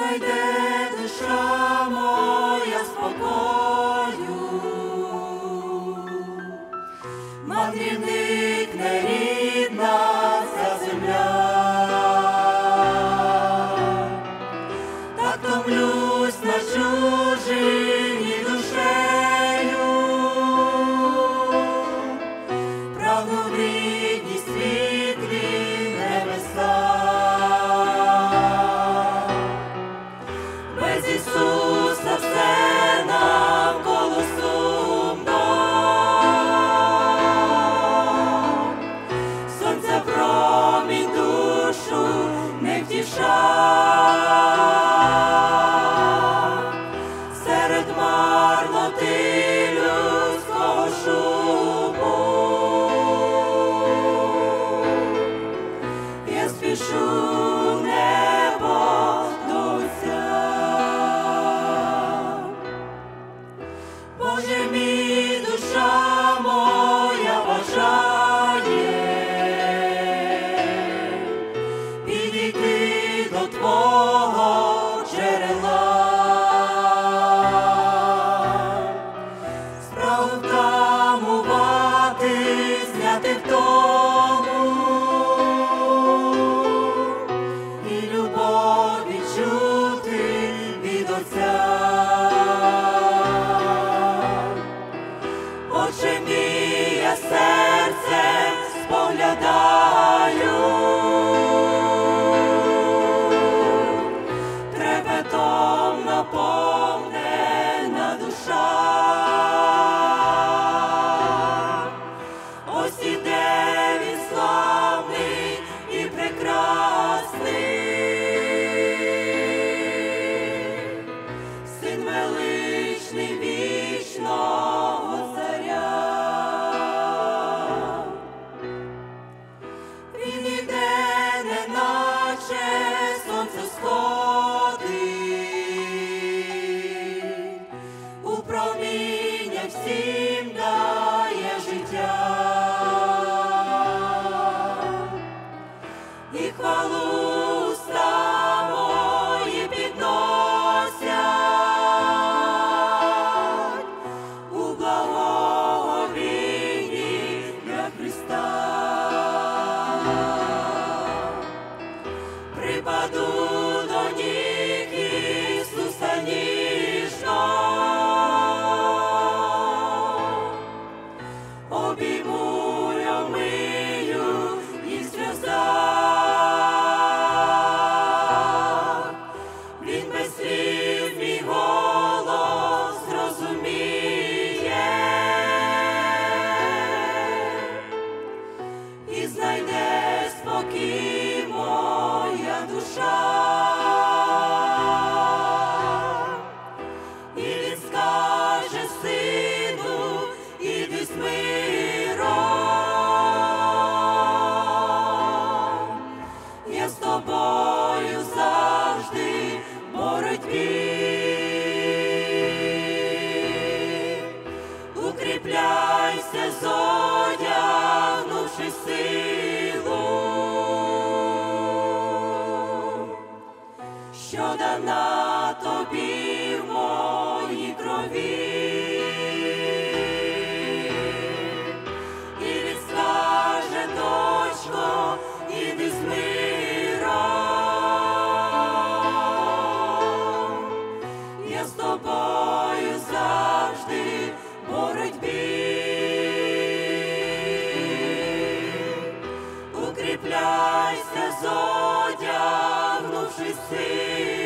знайде душа моя спокою, мандрівник не Senhor. Боже мій, я споглядаю, трепетом наповнена душа, ось іде славний і прекрасний, син величний вічно. see. квітки, укріпляйся, зодягнувши силу, що дана тобі в моїй крові. Закріпляйся, зодягнувши сил.